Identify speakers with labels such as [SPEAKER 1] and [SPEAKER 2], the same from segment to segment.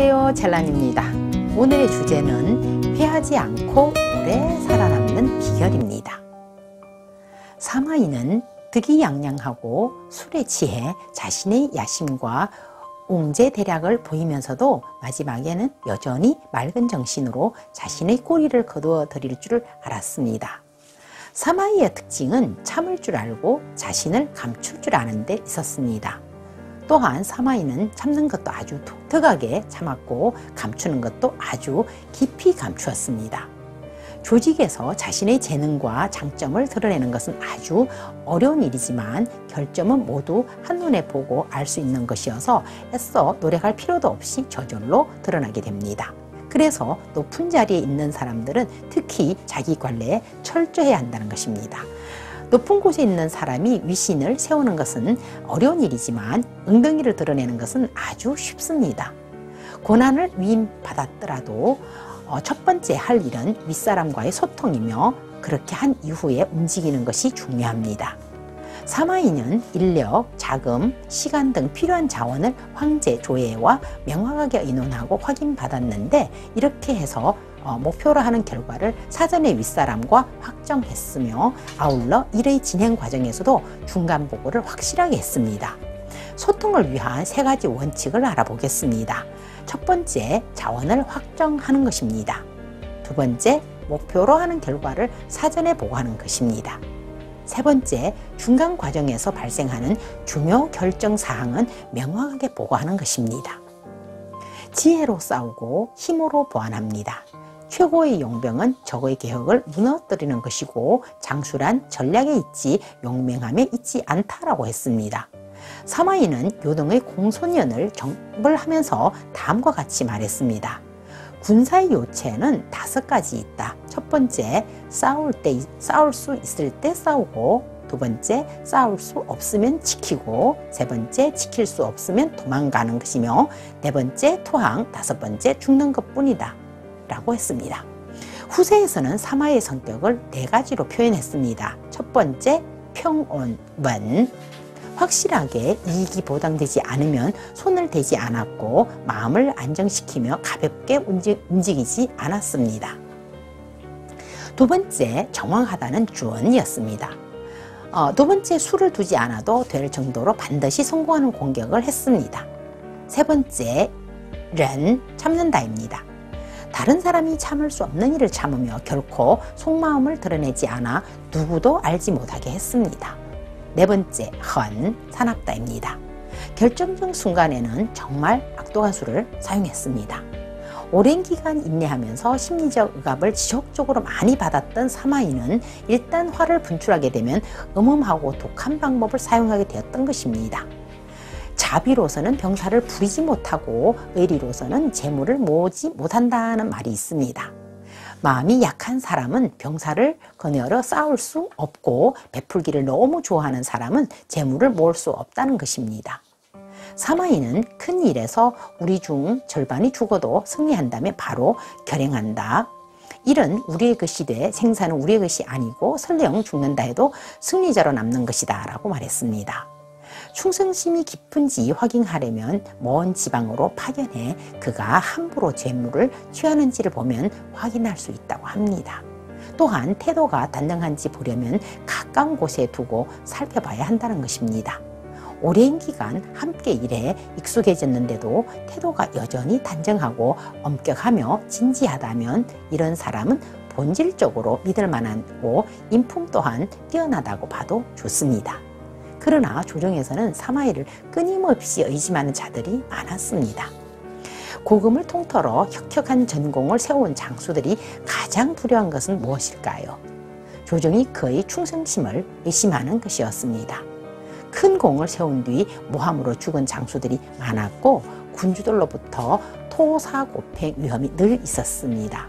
[SPEAKER 1] 안녕하세요 젤란입니다 오늘의 주제는 회하지 않고 오래 살아남는 비결입니다 사마이는 득이양양하고 술에 취해 자신의 야심과 웅제대략을 보이면서도 마지막에는 여전히 맑은 정신으로 자신의 꼬리를 거두어 드릴 줄 알았습니다. 사마이의 특징은 참을 줄 알고 자신을 감출 줄 아는 데 있었습니다. 또한 사마이는 참는 것도 아주 독특하게 참았고 감추는 것도 아주 깊이 감추었습니다. 조직에서 자신의 재능과 장점을 드러내는 것은 아주 어려운 일이지만 결점은 모두 한눈에 보고 알 수 있는 것이어서 애써 노력할 필요도 없이 저절로 드러나게 됩니다. 그래서 높은 자리에 있는 사람들은 특히 자기 관리에 철저해야 한다는 것입니다. 높은 곳에 있는 사람이 위신을 세우는 것은 어려운 일이지만 엉덩이를 드러내는 것은 아주 쉽습니다. 고난을 위임받았더라도 어, 첫 번째 할 일은 윗사람과의 소통이며 그렇게 한 이후에 움직이는 것이 중요합니다. 사마이는 인력, 자금, 시간 등 필요한 자원을 황제 조예와 명확하게 의논하고 확인받았는데 이렇게 해서 어, 목표로 하는 결과를 사전에 윗사람과 확정했으며 아울러 일의 진행 과정에서도 중간 보고를 확실하게 했습니다. 소통을 위한 세 가지 원칙을 알아보겠습니다. 첫 번째, 자원을 확정하는 것입니다. 두 번째, 목표로 하는 결과를 사전에 보고하는 것입니다. 세 번째, 중간 과정에서 발생하는 중요 결정 사항은 명확하게 보고하는 것입니다. 지혜로 싸우고 힘으로 보완합니다. 최고의 용병은 적의 개혁을 무너뜨리는 것이고 장수란 전략에 있지 용맹함에 있지 않다라고 했습니다. 사마이는 요동의 공소년을 정벌 하면서 다음과 같이 말했습니다. 군사의 요체는 다섯 가지 있다. 첫 번째, 싸울 때 싸울 수 있을 때 싸우고 두 번째, 싸울 수 없으면 지키고 세 번째, 지킬 수 없으면 도망가는 것이며 네 번째, 토항, 다섯 번째, 죽는 것뿐이다. 라고 했습니다. 후세에서는 사마의 성격을 네 가지로 표현했습니다. 첫 번째, 평온원. 확실하게 이익이 보장되지 않으면 손을 대지 않았고 마음을 안정시키며 가볍게 움직이지 않았습니다. 두 번째, 정황하다는 주언이었습니다. 어, 두 번째, 술을 두지 않아도 될 정도로 반드시 성공하는 공격을 했습니다. 세 번째, ren, 참는다입니다. 다른 사람이 참을 수 없는 일을 참으며 결코 속마음을 드러내지 않아 누구도 알지 못하게 했습니다. 네 번째, 헌, 산악다입니다. 결정적 순간에는 정말 악독한 수를 사용했습니다. 오랜 기간 인내하면서 심리적 억압을 지속적으로 많이 받았던 사마이는 일단 화를 분출하게 되면 음음하고 독한 방법을 사용하게 되었던 것입니다. 자비로서는 병사를 부리지 못하고 의리로서는 재물을 모으지 못한다는 말이 있습니다. 마음이 약한 사람은 병사를 거느려 싸울 수 없고 베풀기를 너무 좋아하는 사람은 재물을 모을 수 없다는 것입니다. 사마이는 큰 일에서 우리 중 절반이 죽어도 승리한다면 바로 결행한다. 일은 우리의 것이 돼 생사는 우리의 것이 아니고 설령 죽는다 해도 승리자로 남는 것이다 라고 말했습니다. 충성심이 깊은지 확인하려면 먼 지방으로 파견해 그가 함부로 재물을 취하는지를 보면 확인할 수 있다고 합니다. 또한 태도가 단정한지 보려면 가까운 곳에 두고 살펴봐야 한다는 것입니다. 오랜 기간 함께 일해 익숙해졌는데도 태도가 여전히 단정하고 엄격하며 진지하다면 이런 사람은 본질적으로 믿을 만하고 인품 또한 뛰어나다고 봐도 좋습니다. 그러나 조정에서는 사마이를 끊임없이 의심하는 자들이 많았습니다. 고금을 통틀어 혁혁한 전공을 세운 장수들이 가장 두려운 것은 무엇일까요? 조정이 그의 충성심을 의심하는 것이었습니다. 큰 공을 세운 뒤 모함으로 죽은 장수들이 많았고 군주들로부터 토사고팽 위험이 늘 있었습니다.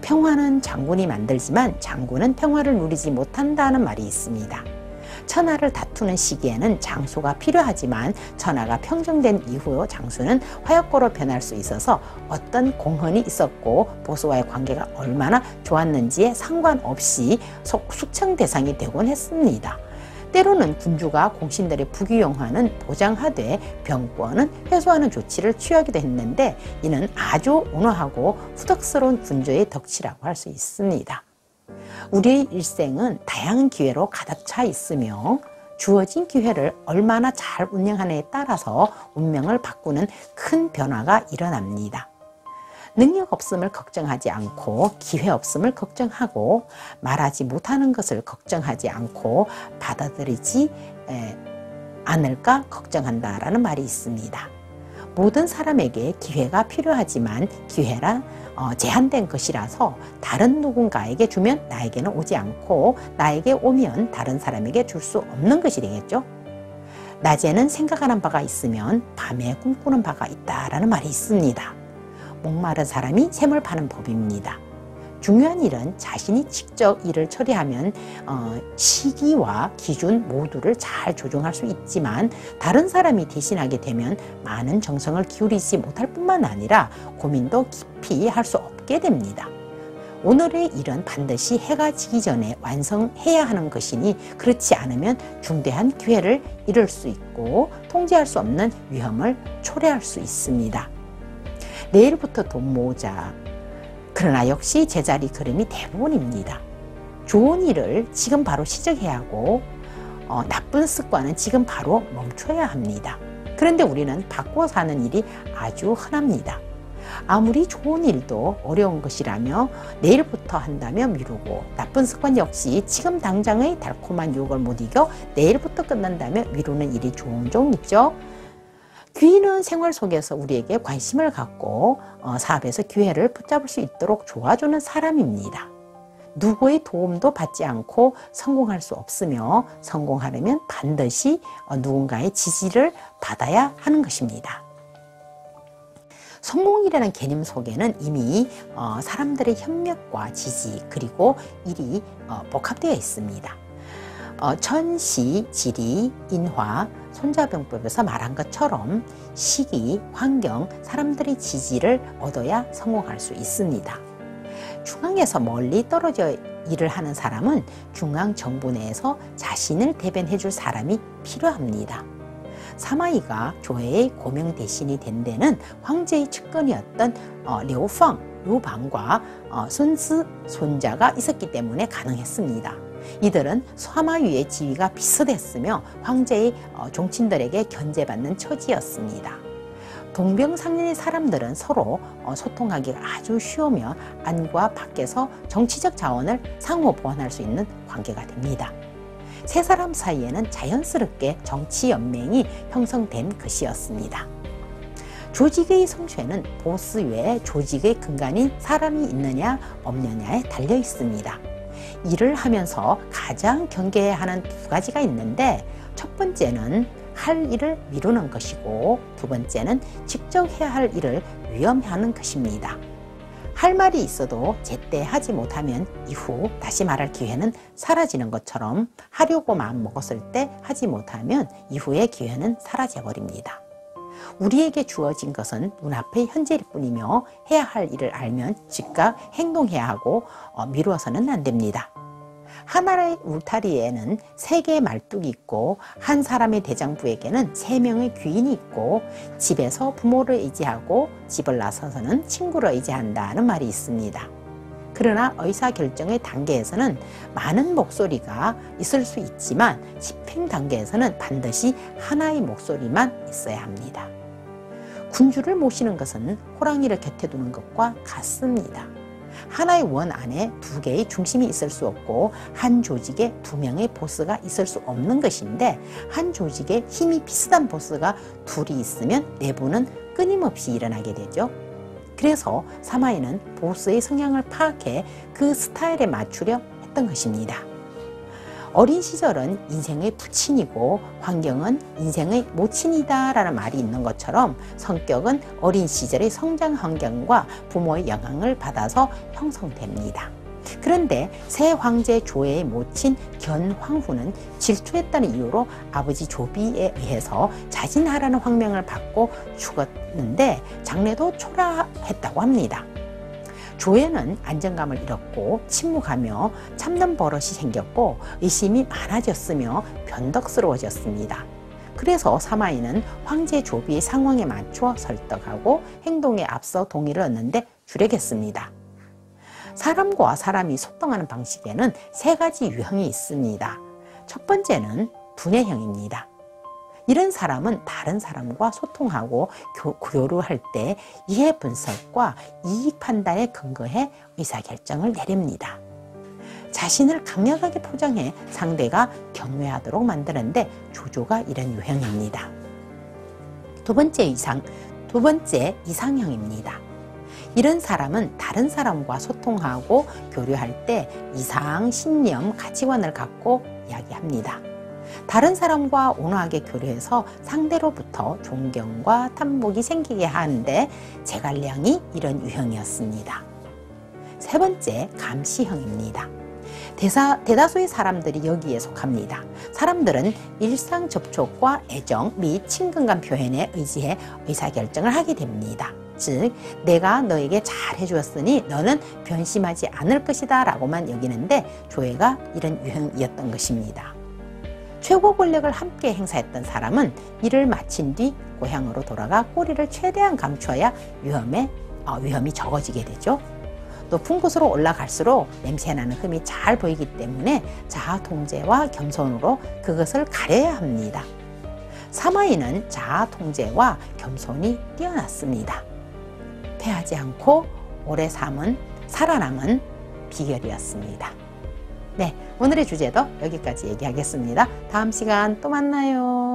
[SPEAKER 1] 평화는 장군이 만들지만 장군은 평화를 누리지 못한다는 말이 있습니다. 천하를 다투는 시기에는 장수가 필요하지만 천하가 평정된 이후 장수는 화약고로 변할 수 있어서 어떤 공헌이 있었고 보수와의 관계가 얼마나 좋았는지에 상관없이 숙청 대상이 되곤 했습니다. 때로는 군주가 공신들의 부귀영화는 보장하되 병권은 회수하는 조치를 취하기도 했는데 이는 아주 온화하고 후덕스러운 군주의 덕치라고 할 수 있습니다. 우리의 일생은 다양한 기회로 가득 차 있으며 주어진 기회를 얼마나 잘 운영하느냐에 따라서 운명을 바꾸는 큰 변화가 일어납니다. 능력 없음을 걱정하지 않고 기회 없음을 걱정하고 말하지 못하는 것을 걱정하지 않고 받아들이지 않을까 걱정한다라는 말이 있습니다. 모든 사람에게 기회가 필요하지만 기회란 어, 제한된 것이라서 다른 누군가에게 주면 나에게는 오지 않고 나에게 오면 다른 사람에게 줄 수 없는 것이 되겠죠. 낮에는 생각하는 바가 있으면 밤에 꿈꾸는 바가 있다라는 말이 있습니다. 목마른 사람이 샘을 파는 법입니다. 중요한 일은 자신이 직접 일을 처리하면 어, 시기와 기준 모두를 잘 조정할 수 있지만 다른 사람이 대신하게 되면 많은 정성을 기울이지 못할 뿐만 아니라 고민도 깊이 할 수 없게 됩니다. 오늘의 일은 반드시 해가 지기 전에 완성해야 하는 것이니 그렇지 않으면 중대한 기회를 잃을 수 있고 통제할 수 없는 위험을 초래할 수 있습니다. 내일부터 돈 모으자. 그러나 역시 제자리 걸음이 대부분입니다. 좋은 일을 지금 바로 시작해야 하고 어, 나쁜 습관은 지금 바로 멈춰야 합니다. 그런데 우리는 바꿔 사는 일이 아주 흔합니다. 아무리 좋은 일도 어려운 것이라며 내일부터 한다면 미루고 나쁜 습관 역시 지금 당장의 달콤한 유혹을 못 이겨 내일부터 끝난다면 미루는 일이 종종 있죠. 귀인은 생활 속에서 우리에게 관심을 갖고 어, 사업에서 기회를 붙잡을 수 있도록 도와주는 사람입니다. 누구의 도움도 받지 않고 성공할 수 없으며 성공하려면 반드시 어, 누군가의 지지를 받아야 하는 것입니다. 성공이라는 개념 속에는 이미 어, 사람들의 협력과 지지 그리고 일이 복합되어 있습니다. 천시, 지리, 인화, 손자병법에서 말한 것처럼 시기, 환경, 사람들의 지지를 얻어야 성공할 수 있습니다. 중앙에서 멀리 떨어져 일을 하는 사람은 중앙 정부 내에서 자신을 대변해 줄 사람이 필요합니다. 사마이가 조회의 고명 대신이 된 데는 황제의 측근이었던 어, 려팡, 류방과 어, 손스 손자가 있었기 때문에 가능했습니다. 이들은 사마위의 지위가 비슷했으며 황제의 어, 종친들에게 견제받는 처지였습니다. 동병상련의 사람들은 서로 어, 소통하기가 아주 쉬우며 안과 밖에서 정치적 자원을 상호 보완할 수 있는 관계가 됩니다. 세 사람 사이에는 자연스럽게 정치 연맹이 형성된 것이었습니다. 조직의 성쇠는 보스 외에 조직의 근간인 사람이 있느냐 없느냐에 달려 있습니다. 일을 하면서 가장 경계해야 하는 두 가지가 있는데 첫 번째는 할 일을 미루는 것이고 두 번째는 직접 해야 할 일을 위험하는 것입니다. 할 말이 있어도 제때 하지 못하면 이후 다시 말할 기회는 사라지는 것처럼 하려고 마음 먹었을 때 하지 못하면 이후의 기회는 사라져 버립니다. 우리에게 주어진 것은 눈앞의 현재일 뿐이며 해야 할 일을 알면 즉각 행동해야 하고 어, 미루어서는 안 됩니다. 하나의 울타리에는 세 개의 말뚝이 있고 한 사람의 대장부에게는 세 명의 귀인이 있고 집에서 부모를 의지하고 집을 나서서는 친구를 의지한다는 말이 있습니다. 그러나 의사결정의 단계에서는 많은 목소리가 있을 수 있지만 집행 단계에서는 반드시 하나의 목소리만 있어야 합니다. 군주를 모시는 것은 호랑이를 곁에 두는 것과 같습니다. 하나의 원 안에 두 개의 중심이 있을 수 없고 한 조직에 두 명의 보스가 있을 수 없는 것인데 한 조직에 힘이 비슷한 보스가 둘이 있으면 내부는 끊임없이 일어나게 되죠. 그래서 사마이는 보스의 성향을 파악해 그 스타일에 맞추려 했던 것입니다. 어린 시절은 인생의 부친이고 환경은 인생의 모친이다 라는 말이 있는 것처럼 성격은 어린 시절의 성장 환경과 부모의 영향을 받아서 형성됩니다. 그런데 새 황제 조의 모친 견황후는 질투했다는 이유로 아버지 조비에 의해서 자진하라는 황명을 받고 죽었는데 장래도 초라했다고 합니다. 조에는 안정감을 잃었고 침묵하며 참는 버릇이 생겼고 의심이 많아졌으며 변덕스러워졌습니다. 그래서 사마이는 황제 조비의 상황에 맞춰 설득하고 행동에 앞서 동의를 얻는데 주력했습니다. 사람과 사람이 소통하는 방식에는 세 가지 유형이 있습니다. 첫 번째는 분해형입니다. 이런 사람은 다른 사람과 소통하고 교, 류할때 이해 분석과 이익 판단에 근거해 의사결정을 내립니다. 자신을 강력하게 포장해 상대가 경외하도록 만드는데 조조가 이런 유형입니다. 두 번째 이상, 두 번째 이상형입니다. 이런 사람은 다른 사람과 소통하고 교류할 때 이상, 신념, 가치관을 갖고 이야기합니다. 다른 사람과 온화하게 교류해서 상대로부터 존경과 탐복이 생기게 하는데 제갈량이 이런 유형이었습니다. 세 번째, 감시형입니다. 대사, 대다수의 사람들이 여기에 속합니다. 사람들은 일상 접촉과 애정 및 친근감 표현에 의지해 의사결정을 하게 됩니다. 즉, 내가 너에게 잘 해주었으니 너는 변심하지 않을 것이다 라고만 여기는데 조회가 이런 유형이었던 것입니다. 최고 권력을 함께 행사했던 사람은 일을 마친 뒤 고향으로 돌아가 꼬리를 최대한 감춰야 위험에, 어, 위험이 적어지게 되죠. 높은 곳으로 올라갈수록 냄새나는 흠이 잘 보이기 때문에 자아 통제와 겸손으로 그것을 가려야 합니다. 사마이는 자아 통제와 겸손이 뛰어났습니다. 패하지 않고 오래 삶은 살아남은 비결이었습니다. 네, 오늘의 주제도 여기까지 얘기하겠습니다. 다음 시간 또 만나요.